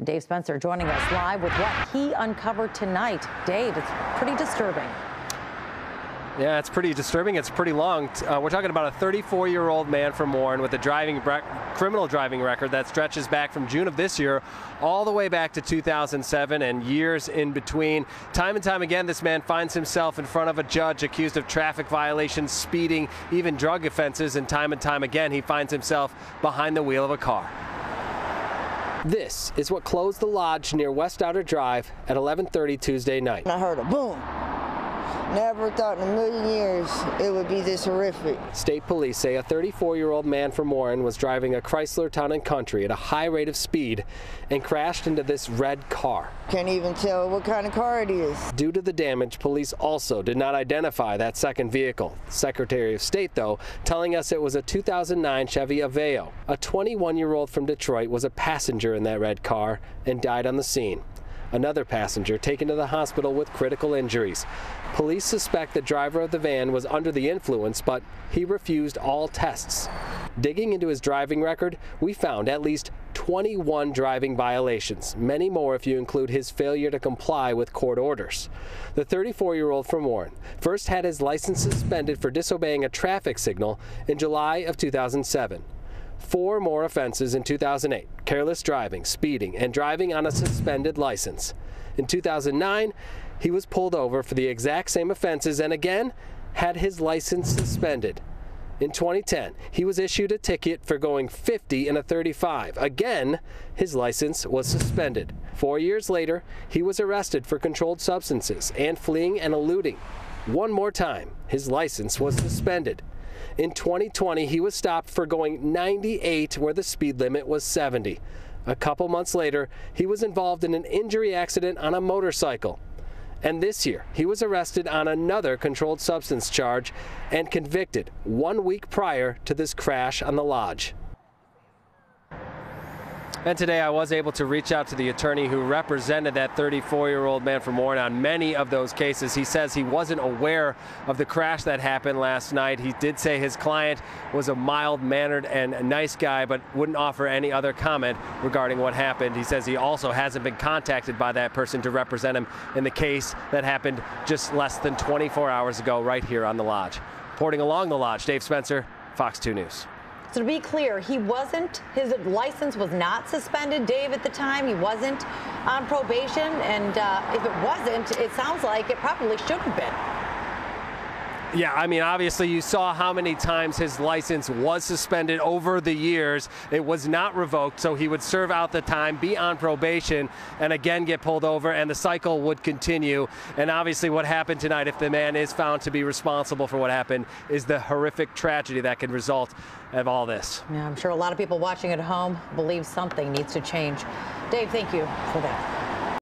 And Dave Spencer joining us live with what he uncovered tonight. Dave, it's pretty disturbing. Yeah, it's pretty disturbing. It's pretty long. Uh, we're talking about a 34-year-old man from Warren with a driving criminal driving record that stretches back from June of this year all the way back to 2007 and years in between. Time and time again, this man finds himself in front of a judge accused of traffic violations, speeding, even drug offenses, and time and time again, he finds himself behind the wheel of a car. This is what closed the lodge near West Outer Drive at 11:30 Tuesday night. I heard a boom. Never thought in a million years it would be this horrific. State police say a 34-year-old man from Warren was driving a Chrysler Town and Country at a high rate of speed and crashed into this red car. Can't even tell what kind of car it is. Due to the damage, police also did not identify that second vehicle. Secretary of State, though, telling us it was a 2009 Chevy Aveo. A 21-year-old from Detroit was a passenger in that red car and died on the scene another passenger taken to the hospital with critical injuries. Police suspect the driver of the van was under the influence, but he refused all tests. Digging into his driving record, we found at least 21 driving violations, many more if you include his failure to comply with court orders. The 34 year old from Warren first had his license suspended for disobeying a traffic signal in July of 2007 four more offenses in 2008 careless driving, speeding, and driving on a suspended license. In 2009, he was pulled over for the exact same offenses and again had his license suspended. In 2010, he was issued a ticket for going 50 in a 35. Again, his license was suspended. Four years later, he was arrested for controlled substances and fleeing and eluding. One more time, his license was suspended. In 2020, he was stopped for going 98 where the speed limit was 70. A couple months later, he was involved in an injury accident on a motorcycle. And this year, he was arrested on another controlled substance charge and convicted one week prior to this crash on the lodge. And today I was able to reach out to the attorney who represented that 34-year-old man from Warren on many of those cases. He says he wasn't aware of the crash that happened last night. He did say his client was a mild-mannered and nice guy, but wouldn't offer any other comment regarding what happened. He says he also hasn't been contacted by that person to represent him in the case that happened just less than 24 hours ago right here on the lodge. Reporting along the lodge, Dave Spencer, Fox 2 News. So to be clear, he wasn't, his license was not suspended, Dave, at the time. He wasn't on probation. And uh, if it wasn't, it sounds like it probably should have been. Yeah, I mean, obviously, you saw how many times his license was suspended over the years. It was not revoked, so he would serve out the time, be on probation, and again get pulled over, and the cycle would continue. And obviously, what happened tonight, if the man is found to be responsible for what happened, is the horrific tragedy that can result of all this. Yeah, I'm sure a lot of people watching at home believe something needs to change. Dave, thank you for that.